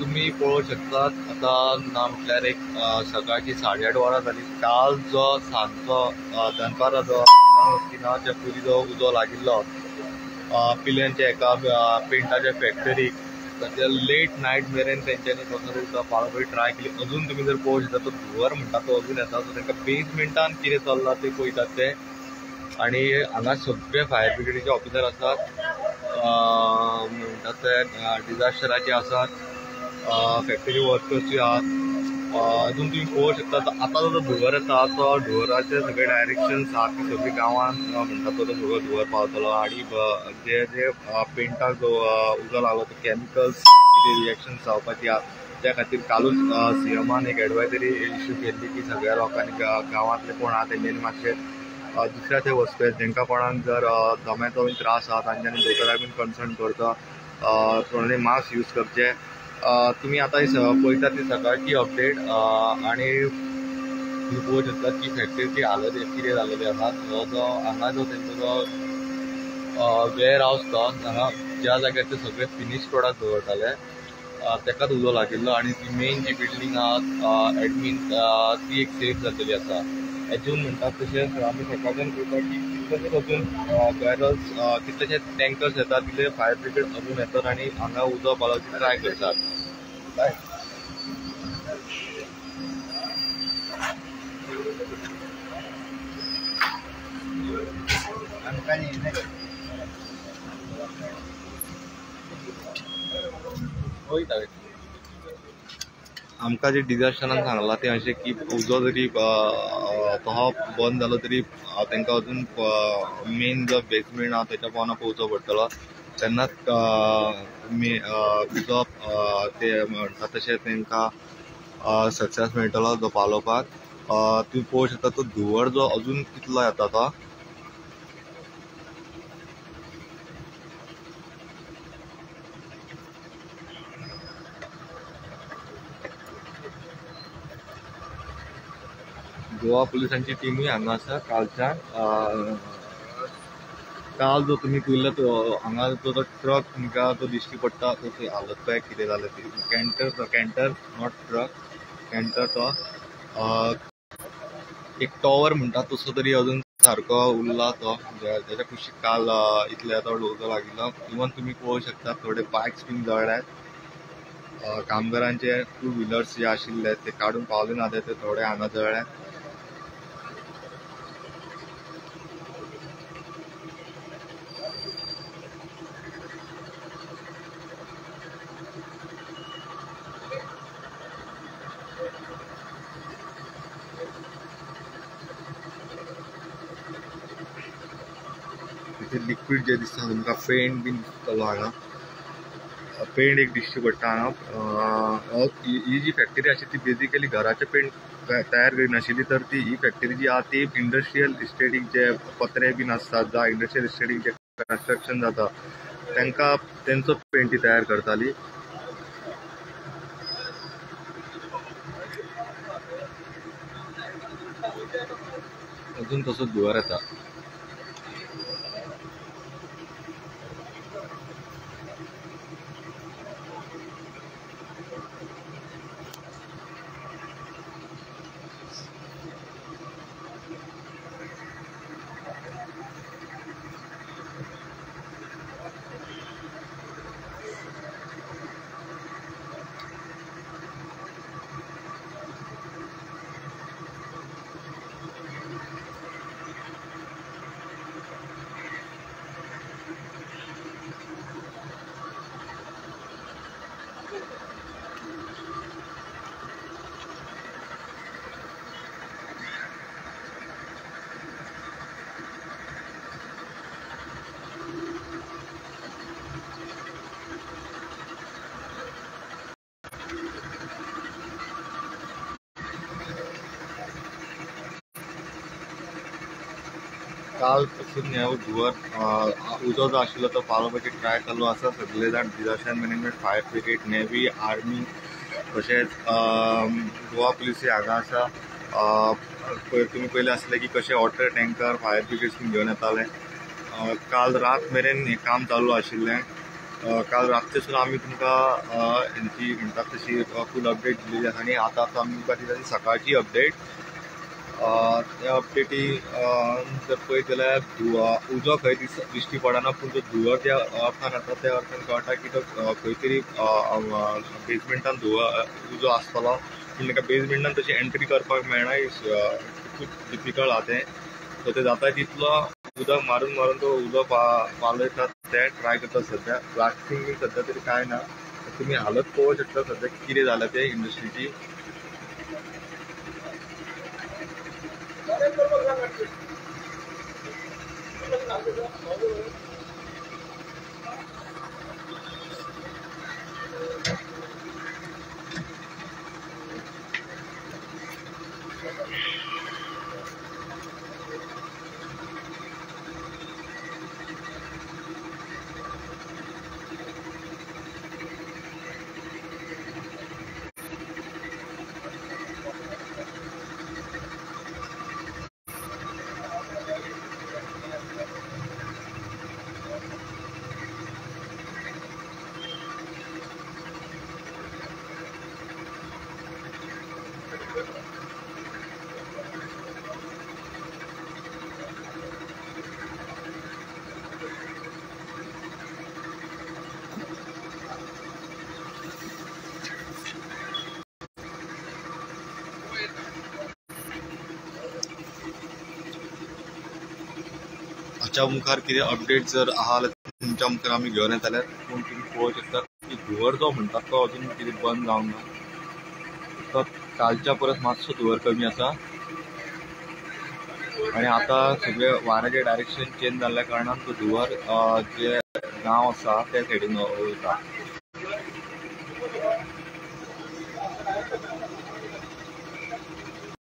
तुम्ही पळोवंक शकतात. आता ना म्हटल्यार एक सकाळची साडे आठ वरां जाली काल जो सांजचो अ, दनपारा जो तिनाच्या पुरी जो उजो लागिल्लो पिल्यांच्या एका पेंटाच्या फॅक्टरीक सध्या लेट नायट मेरेन तेंच्यांनी कसो उदक पाळपी ट्राय केली. अजून तुम्ही जर पळोवंक शकता तो धुंवर म्हणटा तो अजून येता सो तांकां बेजमेंटान कितें चल्लां ते पळयतात ते. आणि हांगा सगळे फायर ब्रिगेडीचे ऑफिसर आसात म्हणटा ते डिझास्टराचे आसात फॅक्टरी वर्कर्सूय आहात अजून तुम्ही पळोवंक शकता. आता जो धुंवर येता तो धुंवराचे सगळे डायरेक्शन आहा ती सगळी गांवांत म्हणटा तो सगळो धुंवर पावतलो. आणि जे जे पेंटाक जो उजो लागलो ते कॅमिकल्स रिएक्शन जावपाची आहात त्या खातीर कालूच सीएमान एक एडवायजरी इश्यू केल्ली की सगळ्या लोकांनी गांवांतले कोण आहा तेंच्यांनी मातशे दुसऱ्या दुसऱ्या वस्तू आहेत जेंका कोणाक जर दम्याचो बीन त्रास आहा तांच्यांनी दोतोराक बीन कन्सल्ट करता कोणी मास्क यूज करचे. तुम्ही आता पळयतात ती सकाळची अपडेट आणि तुम्ही पळोवंक शकतात की फॅक्टरीची हालत कितें जालेली आसा जो जो हांगा जो तेंचो जो वेअर हावस तो हांगा ज्या जाग्यार ते सगळे फिनिश प्रोडक्ट दवरताले तेकाच उजो लागिल्लो आणि ती मेन जी बिल्डींग आहा एडमीन ती एक सेफ जाल्लेली आसा अजून म्हणटात तशेंच आमी सकाळच्यान पळयता की कितलेशेच अजून बॅरल्स कितलेशे टँकर्स येतात तितले फायर ब्रिगेड अजून येतात आणि हांगा उदक पालोवची ट्राय करतात? काय? वयता आमकां जे डिझास्टरान सांगलां तें अशें की उजो जरी अ, तो बंद जालो तरी अ, तांकां अजून मेन जो बेसमेंट आहा तेच्या पोंदा पोवचो पडटलो तेन्नाच उजो ते म्हणटा तशें तांकां सक्सेस मेळटलो जो पालोवपाक. अ, तुम्ही पळोवंक शकता तो धुंवर जो अजून कितलो येता तो. गोवा पुलिसांची टीमूय हांगा आसा कालच्यान काल जो तुमी पयलो तो हांगा जो तो ट्रक तुमकां तो दिश्टी पडटा तो हालत पळय कितें जालें ती. कॅन्टर तो कॅन्टर नॉट ट्रक कॅन्टर तो एक टॉवर म्हणटा तसो तरी अजून सारको उरला तो. त्याच्या तेच्या कुशीक काल इतल्या इतले तो डोजो लागिल्लो इवन तुमी पळोवंक शकता थोडे बायक्स बीन जळ्ळ्यात कामगारांचे टू व्हिलर्स जे आशिल्ले ते काडून पावले ना ते थोडे हांगा जळ्ळ्यात इथे लिक्विड जे दिसता तुमकां पेंट बीन दिसतलो हांगा पेंट एक दिश्टी पडटा हांगा ही जी फॅक्टरी आसा ती बेजिकली घराचे पेंट तयार करिनाशिल्ली तर ती ही फॅक्टरी जी आहा ती इंडस्ट्रियल इस्टेटीक जे पत्रे बीन आसतात जावं इंडस्ट्रियल इस्टेटीक जे कन्स्ट्रक्शन जाता तांकां तेंचो पेंट ती तयार करताली अजून तसोच धुंवर येता काल पसून हे धुंवर उजो जो आशिल्लो तो पालोवपाची ट्राय चालू आसा सगळे जाण disaster management fire brigade navy army तशेंच गोवा पुलिसूय हांगा आसा अ, तुमी पयलें आसले की कशें वॉटर टँकर फायर ब्रिगेड्स बीन घेवन येताले. काल रात मेरेन हें काम चालू आशिल्लें. काल रातचे सुद्दां आमी तुमकां हेंची म्हणटात तशी फूल अपडेट दिलेली आसा आनी आतां आतां आमी तुमकां दिता ती सकाळची अपडेट त्या अपडेटी जर पळयत जाल्यार धुव- उजो खंय दिस दिश्टी पडना पूण जो धुंवर त्या अर्थान येता त्या अर्थान कळटा की तो खंय तरी बेजमेंटान धुव उजो आसतलो पूण ताका बेजमेंटान तशी एंट्री करपाक मेळना खूब डिफिकल्ट आहा तें सो तें जाता तितलो उदक मारून मारून तो उजो पा पालयतात ते ट्राय करता सध्या ब्लास्टिंग बी सध्या तरी कांय ना तुमी हालत पळोवंक शकता सध्या कितें जालें तें इंडस्ट्रीची Thank you. हाच्या मुखार कितें अपडेट जर आहा जाल्यार तुमच्या मुखार आमी घेवन येता जाल्यार पूण तुमी पळोवंक शकता की धुंवर जो म्हणटा तो अजून कितें बंद जावंक ना तो कालच्या परस मातसो धुंवर कमी आसा आनी आतां सगळे वाऱ्याचे डायरेक्शन चेंज जाल्ल्या कारणान तो धुंवर जे गांव आसा त्या सायडीन वयता